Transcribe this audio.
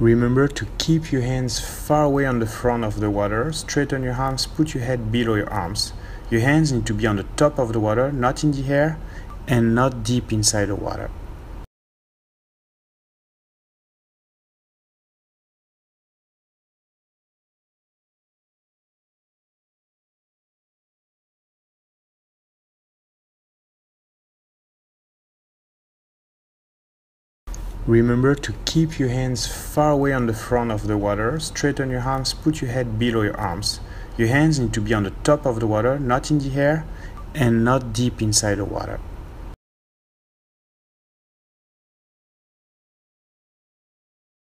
Remember to keep your hands far away on the front of the water, straighten your arms, put your head below your arms. Your hands need to be on the top of the water, not in the air, and not deep inside the water. Remember to keep your hands far away on the front of the water, straighten your arms, put your head below your arms. Your hands need to be on the top of the water, not in the air, and not deep inside the water.